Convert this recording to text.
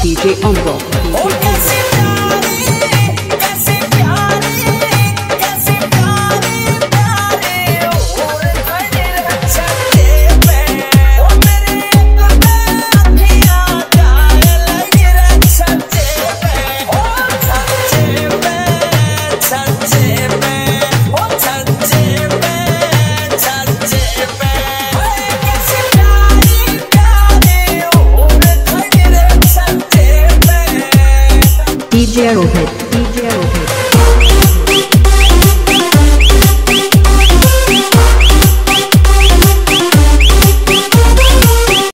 DJ Umbrella. DJ Rohit. DJ Rohit.